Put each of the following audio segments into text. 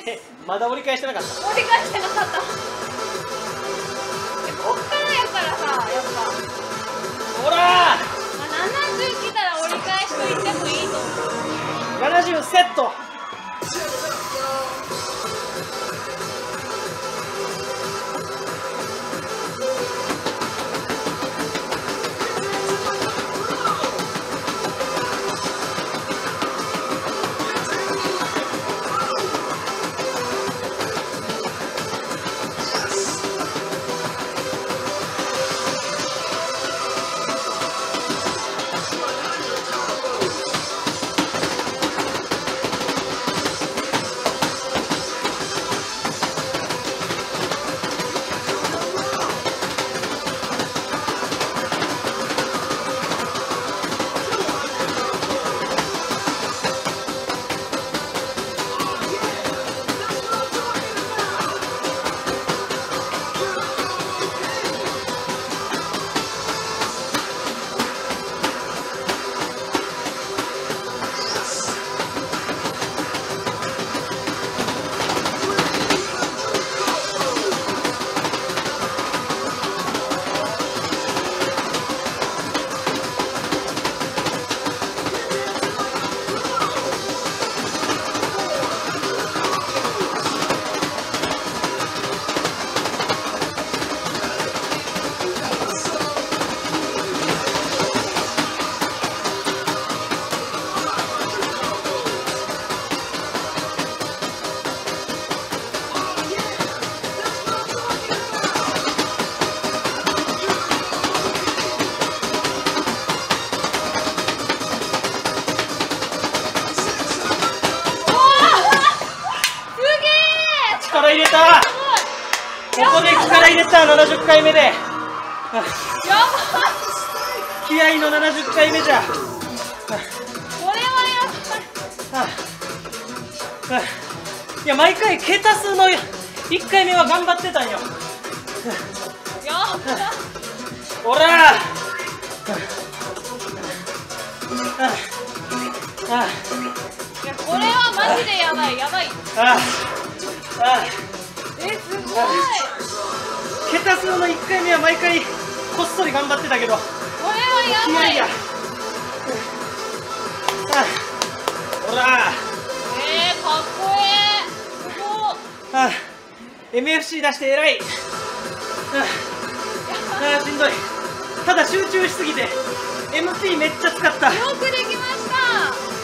です。まだ折り返してなかった？折り返してなかった。こっからやからさやっぱ。ほらまあ、70来たら折り返しと言ってもいいと思う。70セット入れた。ここで力入れた。70回目で。やば気合の70回目じゃ。いこれはやばいああいや毎回桁数の1回目は頑張ってたんよ。やばら。ああいやこれはマジでやばいやばい。ああえすごい。桁数の1回目は毎回こっそり頑張ってたけどこれは。やばいやあほらえー、かっこええすごっあ MFC 出して偉い。ああしんどい。ただ集中しすぎて MP めっちゃ使った。よくできまし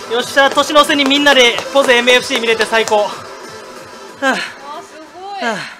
た。よっしゃ年の瀬にみんなでポゼ MFC 見れて最高。はあ it.